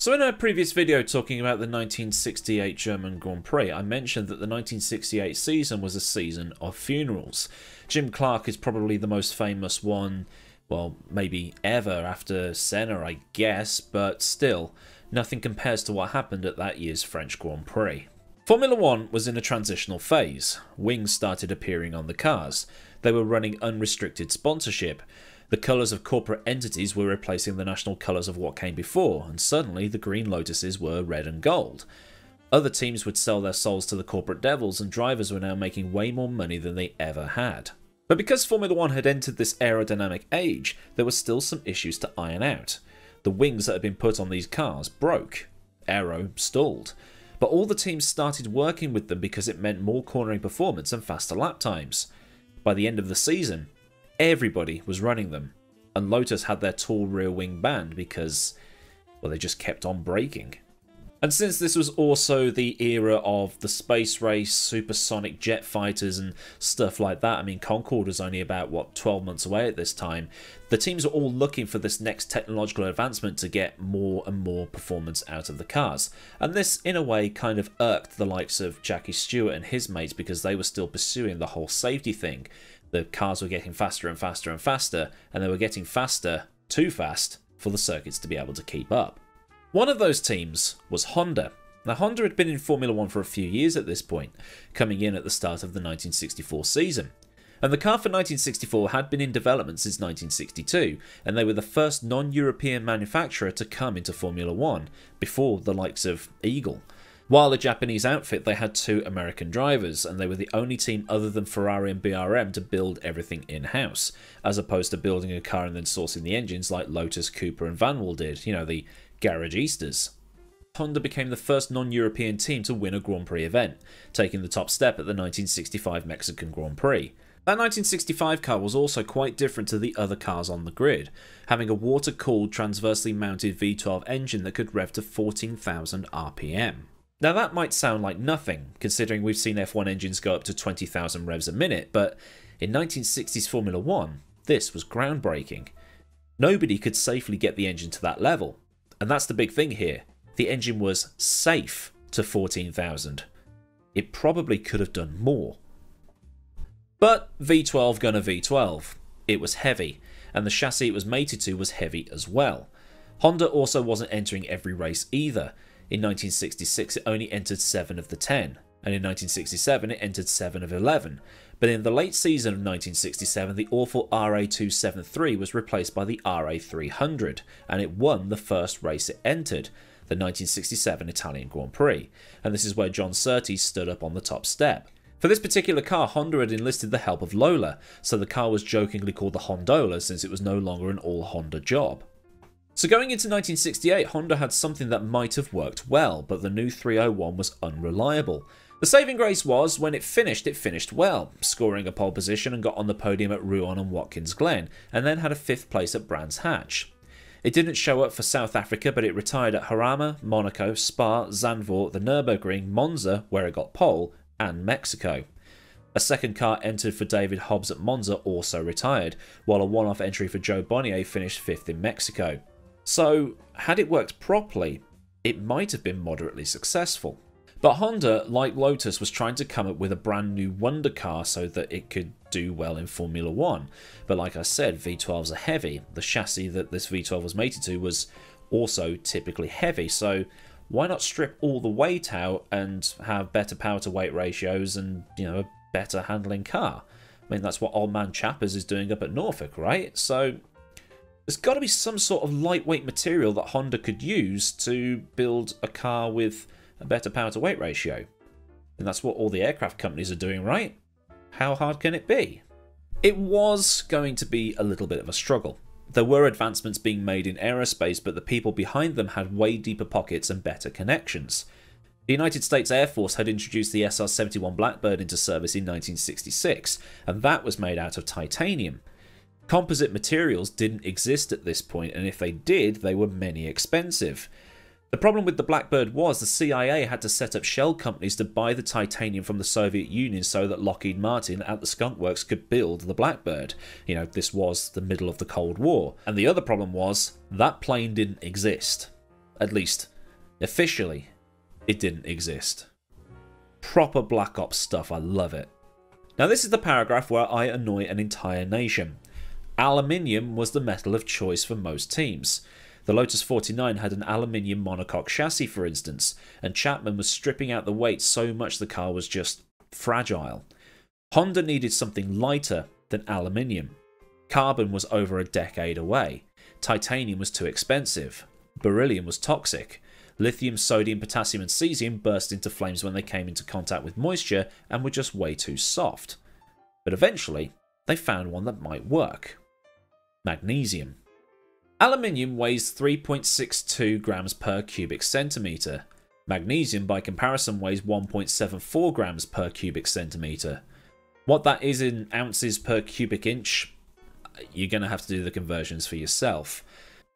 So in a previous video talking about the 1968 German Grand Prix, I mentioned that the 1968 season was a season of funerals. Jim Clark is probably the most famous one, well, maybe ever after Senna, I guess, but still, nothing compares to what happened at that year's French Grand Prix. Formula One was in a transitional phase. Wings started appearing on the cars. They were running unrestricted sponsorship, the colours of corporate entities were replacing the national colours of what came before, and suddenly the Green Lotuses were red and gold. Other teams would sell their souls to the corporate devils, and drivers were now making way more money than they ever had. But because Formula One had entered this aerodynamic age, there were still some issues to iron out. The wings that had been put on these cars broke. Aero stalled. But all the teams started working with them because it meant more cornering performance and faster lap times. By the end of the season, everybody was running them. And Lotus had their tall rear wing banned because, well, they just kept on breaking. And since this was also the era of the space race, supersonic jet fighters, and stuff like that, I mean, Concorde was only about, what, 12 months away at this time, the teams were all looking for this next technological advancement to get more and more performance out of the cars. And this, in a way, kind of irked the likes of Jackie Stewart and his mates because they were still pursuing the whole safety thing the cars were getting faster and faster and faster, and they were getting faster, too fast, for the circuits to be able to keep up. One of those teams was Honda. Now, Honda had been in Formula One for a few years at this point, coming in at the start of the 1964 season. And the car for 1964 had been in development since 1962, and they were the first non European manufacturer to come into Formula One, before the likes of Eagle. While a Japanese outfit, they had two American drivers, and they were the only team other than Ferrari and BRM to build everything in house, as opposed to building a car and then sourcing the engines like Lotus, Cooper, and Vanwall did, you know, the garagistes. Honda became the first non European team to win a Grand Prix event, taking the top step at the 1965 Mexican Grand Prix. That 1965 car was also quite different to the other cars on the grid, having a water cooled transversely mounted V12 engine that could rev to 14,000 RPM. Now that might sound like nothing, considering we've seen F1 engines go up to 20,000 revs a minute, but in 1960s Formula 1, this was groundbreaking. Nobody could safely get the engine to that level, and that's the big thing here. The engine was safe to 14,000. It probably could have done more. But V12 gonna V12. It was heavy, and the chassis it was mated to was heavy as well. Honda also wasn't entering every race either, in 1966, it only entered 7 of the 10, and in 1967, it entered 7 of 11. But in the late season of 1967, the awful RA273 was replaced by the RA300, and it won the first race it entered, the 1967 Italian Grand Prix, and this is where John Surtees stood up on the top step. For this particular car, Honda had enlisted the help of Lola, so the car was jokingly called the Hondola since it was no longer an all Honda job. So going into 1968, Honda had something that might have worked well, but the new 301 was unreliable. The saving grace was, when it finished, it finished well, scoring a pole position and got on the podium at Rouen and Watkins Glen, and then had a fifth place at Brands Hatch. It didn't show up for South Africa, but it retired at Jarama, Monaco, Spa, Zandvoort, the Nürburgring, Monza, where it got pole, and Mexico. A second car entered for David Hobbs at Monza also retired, while a one off entry for Jo Bonnier finished fifth in Mexico. So, had it worked properly, it might have been moderately successful. But Honda, like Lotus, was trying to come up with a brand new wonder car so that it could do well in Formula 1. But like I said, V12s are heavy. The chassis that this V12 was mated to was also typically heavy, so why not strip all the weight out and have better power to weight ratios and, you know, a better handling car? I mean, that's what Old Man Chappers is doing up at Norfolk, right? So there's got to be some sort of lightweight material that Honda could use to build a car with a better power to weight ratio. And that's what all the aircraft companies are doing, right? How hard can it be? It was going to be a little bit of a struggle. There were advancements being made in aerospace, but the people behind them had way deeper pockets and better connections. The United States Air Force had introduced the SR 71 Blackbird into service in 1966, and that was made out of titanium. Composite materials didn't exist at this point, and if they did, they were many expensive. The problem with the Blackbird was the CIA had to set up shell companies to buy the titanium from the Soviet Union so that Lockheed Martin at the Skunk Works could build the Blackbird. You know, this was the middle of the Cold War. And the other problem was that plane didn't exist. At least, Officially, it didn't exist. Proper Black Ops stuff, I love it. Now, this is the paragraph where I annoy an entire nation. Aluminium was the metal of choice for most teams. The Lotus 49 had an aluminium monocoque chassis, for instance, and Chapman was stripping out the weight so much the car was just fragile. Honda needed something lighter than aluminium. Carbon was over a decade away. Titanium was too expensive. Beryllium was toxic. Lithium, sodium, potassium, and cesium burst into flames when they came into contact with moisture and were just way too soft. But eventually, they found one that might work magnesium. Aluminium weighs 3.62 grams per cubic centimetre. Magnesium, by comparison, weighs 1.74 grams per cubic centimetre. What that is in ounces per cubic inch, you're going to have to do the conversions for yourself.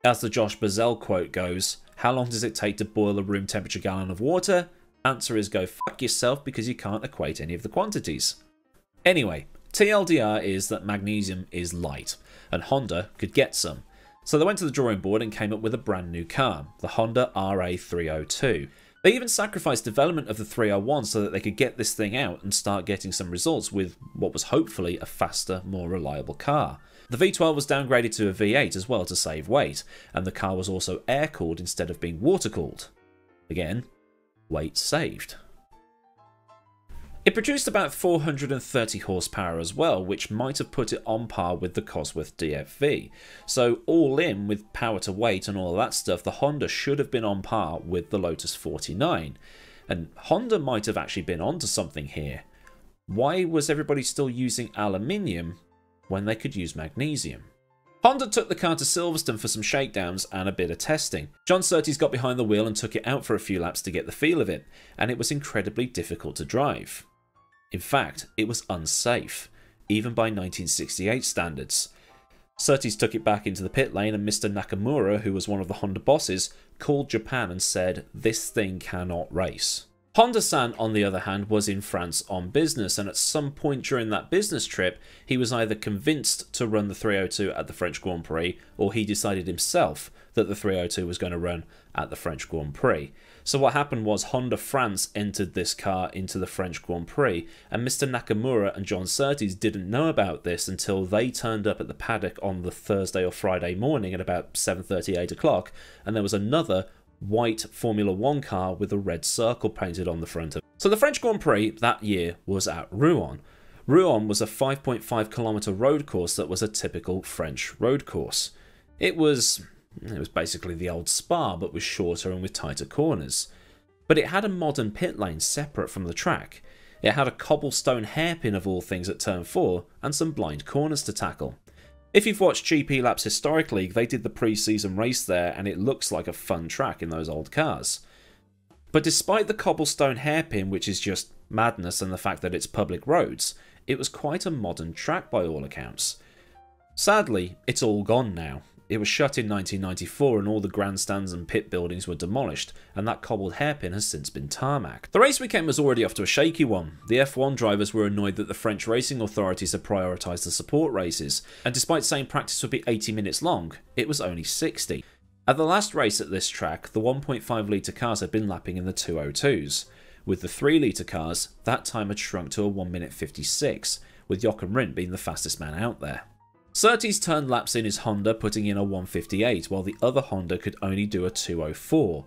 As the Josh Bazell quote goes, how long does it take to boil a room temperature gallon of water? Answer is go fuck yourself because you can't equate any of the quantities. Anyway, TLDR is that magnesium is light, and Honda could get some. So they went to the drawing board and came up with a brand new car, the Honda RA302. They even sacrificed development of the 301 so that they could get this thing out and start getting some results with what was hopefully a faster, more reliable car. The V12 was downgraded to a V8 as well to save weight, and the car was also air cooled instead of being water cooled. Again, weight saved. It produced about 430 horsepower as well, which might have put it on par with the Cosworth DFV. So all in, with power to weight and all of that stuff, the Honda should have been on par with the Lotus 49. And Honda might have actually been onto something here. Why was everybody still using aluminium when they could use magnesium? Honda took the car to Silverstone for some shakedowns and a bit of testing. John Surtees got behind the wheel and took it out for a few laps to get the feel of it, and it was incredibly difficult to drive. In fact, it was unsafe, even by 1968 standards. Surtees took it back into the pit lane, and Mr. Nakamura, who was one of the Honda bosses, called Japan and said, This thing cannot race. Honda San, on the other hand, was in France on business, and at some point during that business trip, he was either convinced to run the 302 at the French Grand Prix, or he decided himself that the 302 was going to run at the French Grand Prix. So what happened was Honda France entered this car into the French Grand Prix, and Mr. Nakamura and John Surtees didn't know about this until they turned up at the paddock on the Thursday or Friday morning at about 7:30, 8 o'clock, and there was another white Formula One car with a red circle painted on the front of it. So the French Grand Prix that year was at Rouen. Rouen was a 5.5 kilometer road course that was a typical French road course. It was it was basically the old Spa, but was shorter and with tighter corners. But it had a modern pit lane separate from the track. It had a cobblestone hairpin of all things at turn 4, and some blind corners to tackle. If you've watched GP Laps historically, they did the pre season race there, and it looks like a fun track in those old cars. But despite the cobblestone hairpin, which is just madness, and the fact that it's public roads, it was quite a modern track by all accounts. Sadly, it's all gone now. It was shut in 1994 and all the grandstands and pit buildings were demolished, and that cobbled hairpin has since been tarmac. The race weekend was already off to a shaky one. The F1 drivers were annoyed that the French racing authorities had prioritised the support races, and despite saying practice would be 80 minutes long, it was only 60. At the last race at this track, the 1.5 litre cars had been lapping in the 202s. With the 3 litre cars, that time had shrunk to a 1 minute 56, with Jochen Rindt being the fastest man out there. Surtees turned laps in his Honda, putting in a 158, while the other Honda could only do a 204.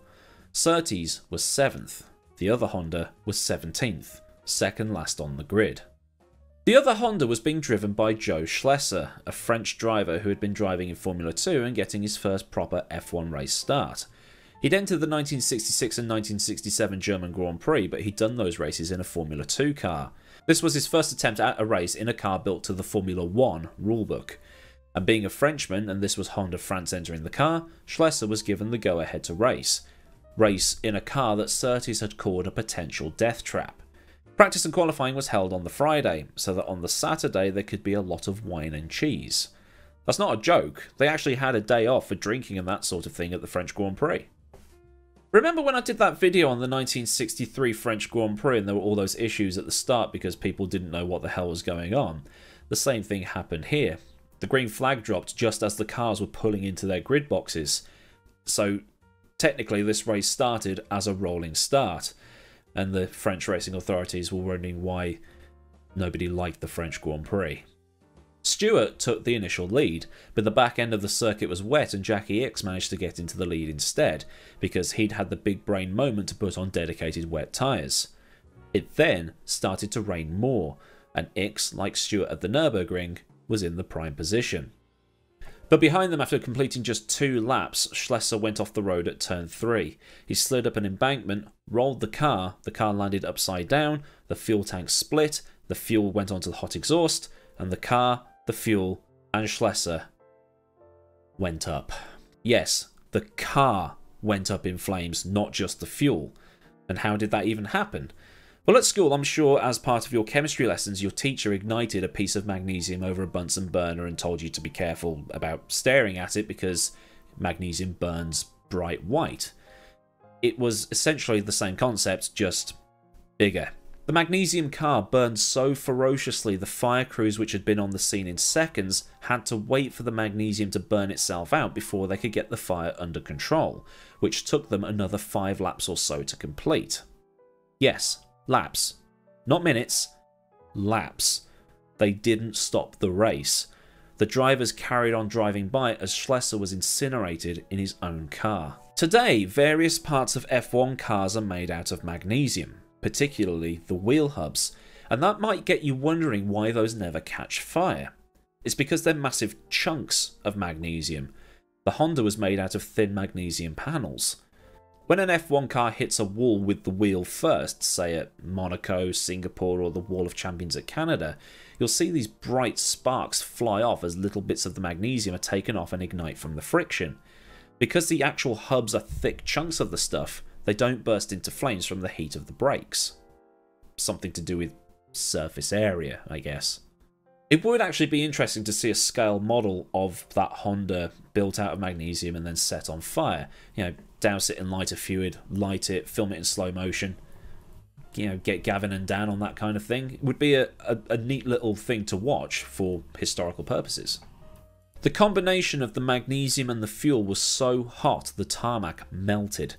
Surtees was 7th, the other Honda was 17th, second last on the grid. The other Honda was being driven by Jo Schlesser, a French driver who had been driving in Formula 2 and getting his first proper F1 race start. He'd entered the 1966 and 1967 German Grand Prix, but he'd done those races in a Formula 2 car. This was his first attempt at a race in a car built to the Formula 1 rulebook. And being a Frenchman, and this was Honda France entering the car, Schlesser was given the go ahead to race. Race in a car that Surtees had called a potential death trap. Practice and qualifying was held on the Friday, so that on the Saturday there could be a lot of wine and cheese. That's not a joke, they actually had a day off for drinking and that sort of thing at the French Grand Prix. Remember when I did that video on the 1963 French Grand Prix and there were all those issues at the start because people didn't know what the hell was going on? The same thing happened here. The green flag dropped just as the cars were pulling into their grid boxes. So Technically, this race started as a rolling start, and the French racing authorities were wondering why nobody liked the French Grand Prix. Stewart took the initial lead, but the back end of the circuit was wet and Jackie Ickx managed to get into the lead instead, because he'd had the big brain moment to put on dedicated wet tyres. It then started to rain more, and Ickx, like Stewart at the Nürburgring, was in the prime position. But behind them, after completing just two laps, Schlesser went off the road at turn 3. He slid up an embankment, rolled the car, the car landed upside down, the fuel tank split, the fuel went onto the hot exhaust, and the car, the fuel, and Schlesser went up. Yes, the car went up in flames, not just the fuel. And how did that even happen? Well, at school, I'm sure as part of your chemistry lessons, your teacher ignited a piece of magnesium over a Bunsen burner and told you to be careful about staring at it because magnesium burns bright white. It was essentially the same concept, just bigger. The magnesium car burned so ferociously the fire crews which had been on the scene in seconds had to wait for the magnesium to burn itself out before they could get the fire under control, which took them another five laps or so to complete. Yes, laps. Not minutes, laps. They didn't stop the race. The drivers carried on driving by as Schlesser was incinerated in his own car. Today, various parts of F1 cars are made out of magnesium, particularly the wheel hubs, and that might get you wondering why those never catch fire. It's because they're massive chunks of magnesium. The Honda was made out of thin magnesium panels. When an F1 car hits a wall with the wheel first, say at Monaco, Singapore, or the Wall of Champions at Canada, you'll see these bright sparks fly off as little bits of the magnesium are taken off and ignite from the friction. Because the actual hubs are thick chunks of the stuff, they don't burst into flames from the heat of the brakes. Something to do with surface area, I guess. It would actually be interesting to see a scale model of that Honda built out of magnesium and then set on fire. You know, douse it in lighter fluid, light it, film it in slow motion. You know, get Gavin and Dan on that kind of thing. It would be a, a, a neat little thing to watch for historical purposes. The combination of the magnesium and the fuel was so hot the tarmac melted.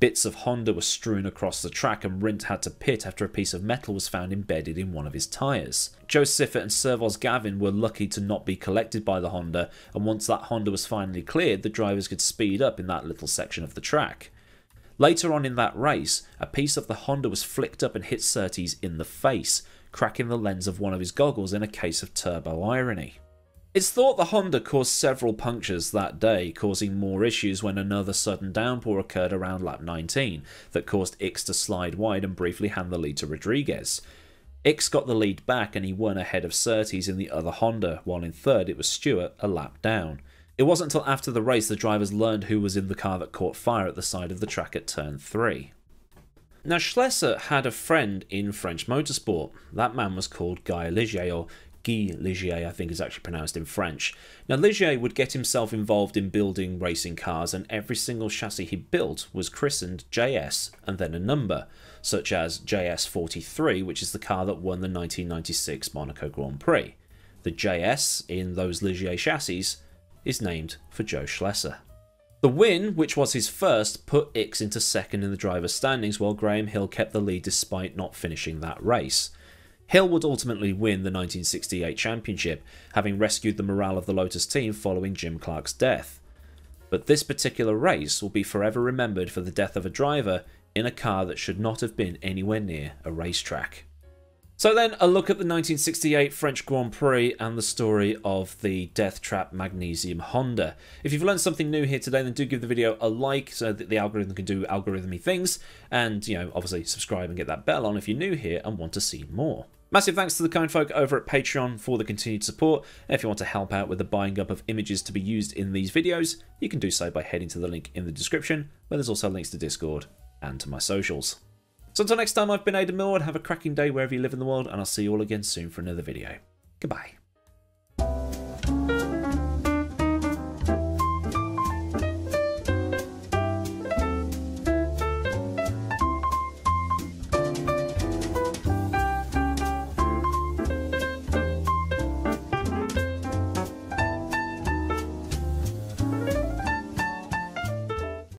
Bits of Honda were strewn across the track, and Rindt had to pit after a piece of metal was found embedded in one of his tyres. Jo Siffert and Servoz Gavin were lucky to not be collected by the Honda, and once that Honda was finally cleared, the drivers could speed up in that little section of the track. Later on in that race, a piece of the Honda was flicked up and hit Surtees in the face, cracking the lens of one of his goggles in a case of turbo irony. It's thought the Honda caused several punctures that day, causing more issues when another sudden downpour occurred around lap 19 that caused Ickx to slide wide and briefly hand the lead to Rodriguez. Ickx got the lead back and he won ahead of Surtees in the other Honda, while in third it was Stewart a lap down. It wasn't until after the race the drivers learned who was in the car that caught fire at the side of the track at turn 3. Now, Schlesser had a friend in French motorsport. That man was called Guy Ligier, or Guy Ligier, I think is actually pronounced in French. Now, Ligier would get himself involved in building racing cars, and every single chassis he built was christened JS and then a number, such as JS43, which is the car that won the 1996 Monaco Grand Prix. The JS in those Ligier chassis is named for Jo Schlesser. The win, which was his first, put Ickx into second in the driver's standings, while Graham Hill kept the lead despite not finishing that race. Hill would ultimately win the 1968 championship, having rescued the morale of the Lotus team following Jim Clark's death. But this particular race will be forever remembered for the death of a driver in a car that should not have been anywhere near a racetrack. So then, a look at the 1968 French Grand Prix and the story of the Death Trap Magnesium Honda. If you've learned something new here today, then do give the video a like so that the algorithm can do algorithmy things, and you know, obviously subscribe and get that bell on if you're new here and want to see more. Massive thanks to the kind folk over at Patreon for the continued support. And if you want to help out with the buying up of images to be used in these videos, you can do so by heading to the link in the description, where there's also links to Discord and to my socials. So until next time, I've been Aidan Millward. Have a cracking day wherever you live in the world, and I'll see you all again soon for another video. Goodbye.